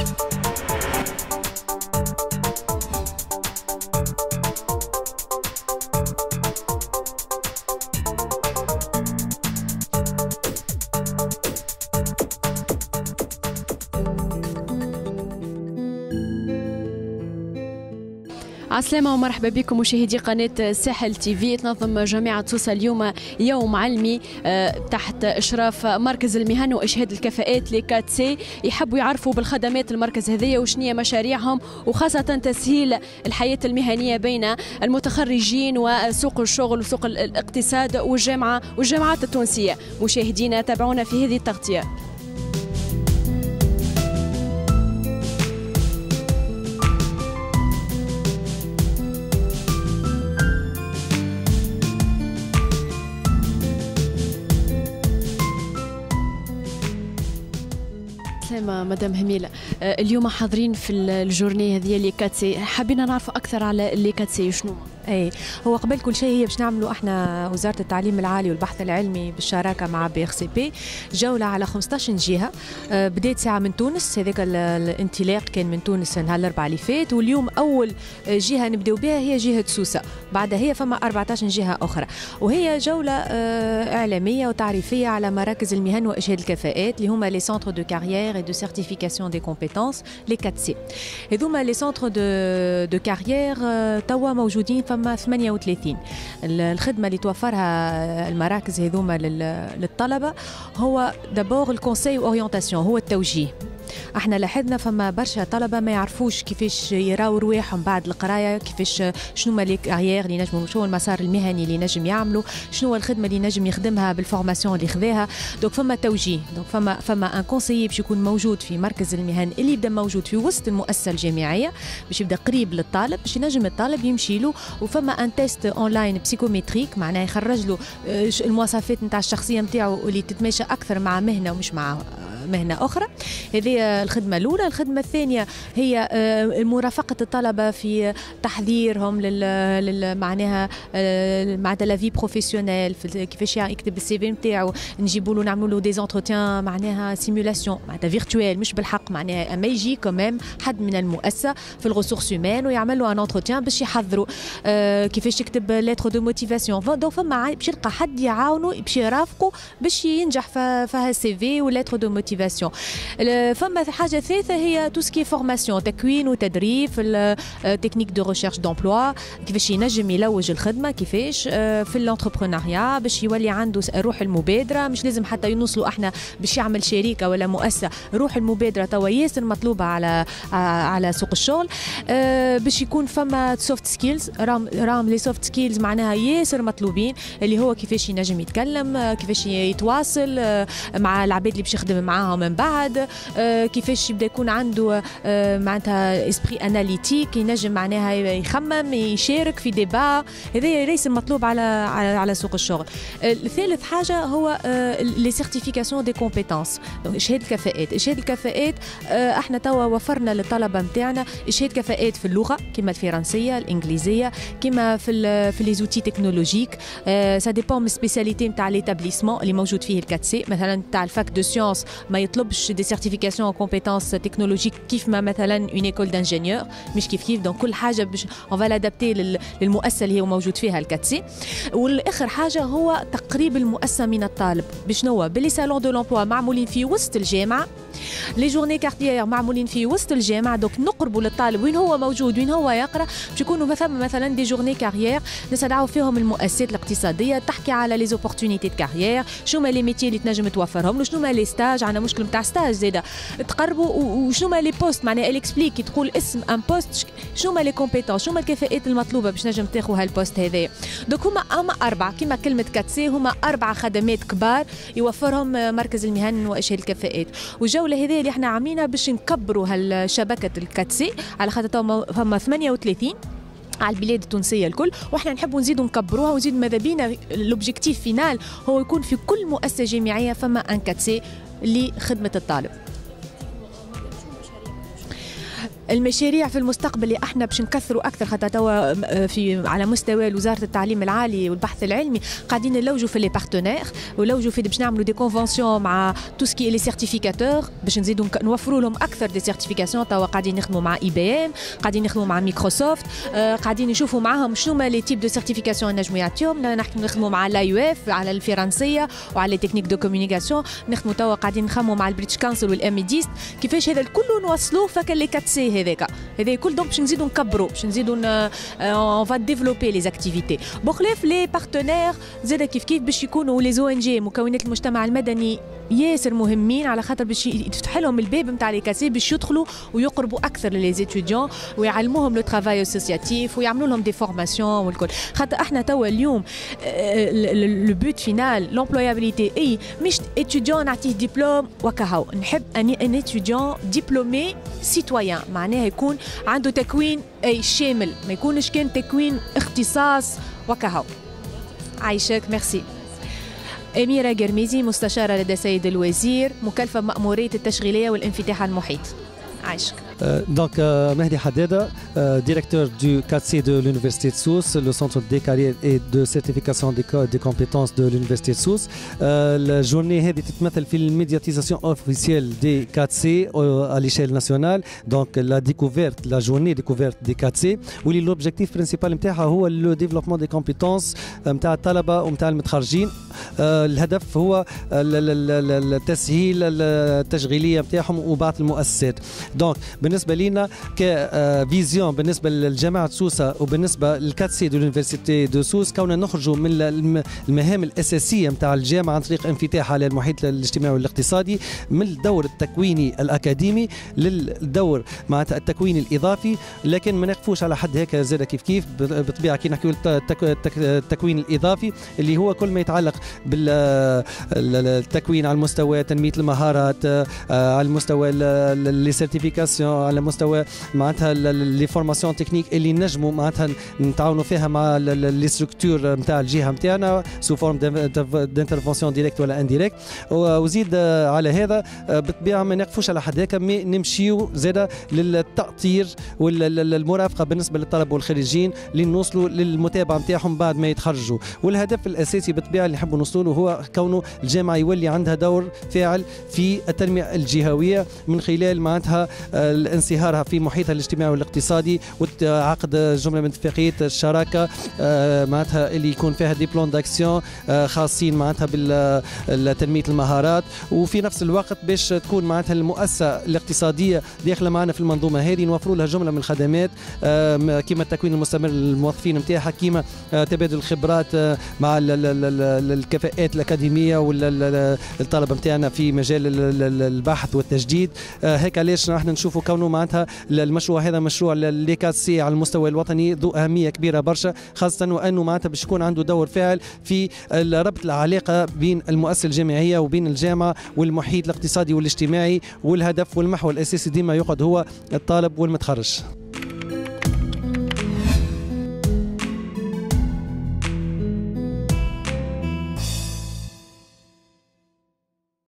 you عسلامة ومرحبا بكم مشاهدي قناة الساحل تي في. تنظم جامعة سوسة اليوم يوم علمي آه، تحت إشراف مركز المهن وإشهاد الكفاءات لكات سي يحبوا يعرفوا بالخدمات المركز هذية وشنية مشاريعهم وخاصة تسهيل الحياة المهنية بين المتخرجين وسوق الشغل وسوق الاقتصاد والجامعة والجامعات التونسية. مشاهدينا تابعونا في هذه التغطية. مدام هميلة. آه، اليوم حاضرين في ال journée هذه les quatre C. حبينا نعرف أكثر على les quatre C شنو هي. هو قبل كل شيء هي باش نعملوا إحنا وزارة التعليم العالي والبحث العلمي بالشراكة مع PRCP. جولة على 15 جهة. آه، بدات ساعة من تونس. هذاك الانطلاق كان من تونس نهار الاربعاء اللي فات. واليوم أول جهة نبداو بها هي جهة سوسة. بعدها هي فما 14 جهة أخرى. وهي جولة آه، إعلامية وتعريفية على مراكز المهن وإشهاد الكفاءات اللي هما les centres de carrière et de certification des compétences les 4C هذوما les centres de de carrière توا موجودين فما 38 الخدمة اللي توفرها المراكز هذوما للطلبة هو d'abord ال conseil orientation هو التوجيه. إحنا لاحظنا فما برشا طلبة ما يعرفوش كيفاش يراو رواحهم بعد القراية كيفاش شنو ما les carrières اللي نجموا شنو المسار المهني اللي نجم يعملوا شنو الخدمة اللي نجم يخدمها بال formation اللي خذاها. donc فما توجيه donc فما فما un conseiller باش يكون موجود في مركز المهن اللي يبدأ موجود في وسط المؤسسة الجامعية باش يبدأ قريب للطالب باش ينجم الطالب يمشي له. وفما un test en ligne psychométrique معناه يخرج له آه، المواصفات نتاع الشخصية نتاعو اللي تتماشى أكثر مع مهنة ومش مع مهنة أخرى. هذه الخدمة الأولى. الخدمة الثانية هي آه، مرافقة الطلبة في تحضيرهم لل معناها آه، معناتها la vie professionnelle كيفاش يكتب ال CV نتاعو. نجيبوا له نعملوا له des entretiens معناها simulation معناتها virtuelle مش بالحق معناها اما يجي كمان حد من المؤسسة في ال ressources humaines ويعمل له un entretien باش يحضروا. آه، كيفاش يكتب lettre de motivation donc فما باش يلقى حد يعاونوا باش يرافقوا باش ينجح فيها ال CV و lettre de motivation motivation فما حاجة ثالثه هي tout ce qui formation تكوين وتدريب في ال techniques de recherche d'emploi كيفاش ينجم يلوج الخدمه كيفاش آه، في ال entrepreneuriat باش يولي عنده روح المبادرة. مش لازم حتى ينوصلوا إحنا باش يعمل شركه ولا مؤسسة. روح المبادرة توا ياسر مطلوبة على على سوق الشغل. آه، باش يكون فما soft skills راهم راهم les soft skills معناها ياسر مطلوبين اللي هو كيفاش ينجم يتكلم آه، كيفاش يتواصل مع العباد اللي باش يخدم معاهم. معاهم من بعد آه، كيفاش يبدأ يكون عنده آه، معناتها esprit analytique ينجم معناها يخمم يشارك في débat هذا ليس المطلوب على على سوق الشغل. الثالث حاجة هو les certifications des compétences اشهاد الكفاءات؟ اشهاد الكفاءات؟ آه، إحنا توا وفرنا للطلبة نتاعنا اشهاد كفاءات في اللغة كما الفرنسية الإنجليزية كما في في les outils technologiques ça dépend من spécialité نتاع l'établissement اللي موجود فيه ال 4C مثلا تاع ال fac de sciences ما يطلبش des certifications أو compétences technologiques كيف ما مثلا une école d'ingénieurs مش كيف كيف donc كل حاجة باش on l'adapter للمؤسسه اللي هو موجود فيها ال 4C والاخر حاجة هو تقريب المؤسسه من الطالب بشنو بال les salons de l'emploi معمولين في وسط الجامعة les journées carrière معمولين في وسط الجامعة donc نقربوا للطالب وين هو موجود وين هو يقرا باش يكونوا مثلا مثلا des journées carrière نستدعوا فيهم المؤسسات الاقتصاديه تحكي على les opportunités carrière شنو ما les métiers اللي تنجم توفرهم له شنو ما les stages مشكل نتاع stage زاده تقربوا وشنو ما لي بوست؟ معناها اليكسبليك تقول اسم ان بوست شنو ما لي كومبيتونس شنو ما الكفاءات المطلوبة باش نجم تاخذ هالبوست هذا دوك هما أما أربعة كما كلمة كاتسي هما أربعة خدمات كبار يوفرهم مركز المهن واشهاد الكفاءات. والجولة هذه اللي إحنا عاملينها باش نكبروا هالشبكة الكاتسي على خاطر فما 38 على البلاد التونسية الكل وإحنا نحبوا نزيدوا نكبروها ونزيد ماذا بينا؟ لوبجيكتيف فينال هو يكون في كل مؤسسة جامعية فما un 4C لخدمة الطالب. المشاريع في المستقبل اللي إحنا باش نكثروا أكثر خاطر توا في على مستوى وزارة التعليم العالي والبحث العلمي قاعدين نلوجوا في les partenaires ولوجوا في باش نعملوا des conventions مع tout ce qui les certificateurs باش نزيدوا نوفروا لهم أكثر des certifications توا قاعدين نخدموا مع IBM قاعدين نخدموا مع مايكروسوفت قاعدين نشوفوا معاهم شنو ما les types de certifications نجموا يعطيهم نخدموا مع الاي يو إف على الفرنسية وعلى تكنيك دو كوميونيكاسيون نخدموا توا قاعدين نخموا مع البريتش كونسل والام ديست كيفاش هذا الكل نوصلوه؟ فك لي 4 سي هذاك هذا الكل دونك باش نزيدوا نكبروا باش نزيدوا اون فا ديفلوبي لي اكتيفيتي بخلاف لي بارتنير زاد كيف كيف باش يكونوا لي أو ان جي مكونات المجتمع المدني ياسر مهمين على خاطر باش يفتح لهم الباب نتاع لي كاسي باش يدخلوا ويقربوا أكثر لي زيتيديون ويعلموهم لو ترافاي اسوسياتيف ويعملوا لهم دي فورماسيون والكل. خاطر إحنا توا اليوم le but final l'employabilité et مش étudiant نعطيه ديبلوم وكهو. نحب اني un étudiant diplômé citoyen معناها يكون عنده تكوين أي شامل ما يكونش كان تكوين اختصاص وكهو. عايشك ميرسي. أميرة جرميزي مستشارة لدى سيد الوزير مكلفة بمأمورية التشغيلية والانفتاح على المحيط. عايشك. Euh, donc, euh, Mehdi Hadeda, euh, directeur du 4C de l'Université de Sousse, le centre de carrières et de certification des, des compétences de l'Université de Sousse. la journée est في الميدياتيزاسيون officielle des 4C à l'échelle nationale. Donc, la découverte, la journée découverte des 4C, où l'objectif principal نتاعها هو le développement des compétences نتاع الطلبة ونتاع المتخرجين. الهدف هو التسهيل التشغيلية نتاعهم وبعض المؤسسات. donc بالنسبة لنا ك vision بالنسبة لجامعه سوسه وبالنسبة لل 4C de l'université de Sousse كوننا نخرجوا من المهام الأساسية نتاع الجامعة عن طريق انفتاحها على المحيط الاجتماعي والاقتصادي من الدور التكويني الأكاديمي للدور مع التكوين الإضافي لكن ما نقفوش على حد هيك زاد كيف كيف بالطبيعه كي نحكي التكوين الإضافي اللي هو كل ما يتعلق بالتكوين على المستوى تنمية المهارات على المستوى les certifications على مستوى معناتها les formations techniques اللي نجموا معناتها نتعاونوا فيها مع les structures نتاع الجهة نتاعنا sous forme d'intervention directe ولا indirecte وزيد على هذا بالطبيعة ما نقفوش على حد هكا mais نمشيو زاد للتاطير والمرافقه بالنسبة للطلبة والخريجين لنوصلوا للمتابعة نتاعهم بعد ما يتخرجوا. والهدف الأساسي بالطبيعة اللي نحبوا نوصلوا له هو كونه الجامعة يولي عندها دور فاعل في التنمية الجهوية من خلال معناتها انصهارها في محيطها الاجتماعي والاقتصادي وعقد جملة من اتفاقيات الشراكة آه، معناتها اللي يكون فيها دي بلون داكسيون آه، خاصين معناتها بتنميه المهارات. وفي نفس الوقت باش تكون معناتها المؤسسة الاقتصادية داخلة معنا في المنظومة هذه نوفروا لها جملة من الخدمات كما التكوين المستمر للموظفين نتاعها آه، تبادل الخبرات مع الكفاءات الأكاديمية والطلبه نتاعنا في مجال البحث والتجديد. هيك علاش نحن نشوفوا كونه معناتها المشروع هذا مشروع ليكاسي على المستوى الوطني ذو أهمية كبيرة برشا خاصة وأنه معناتها باش يكون عنده دور فاعل في ربط العلاقة بين المؤسسة الجامعية وبين الجامعة والمحيط الاقتصادي والاجتماعي والهدف والمحور الأساسي ديما يقعد هو الطالب والمتخرج.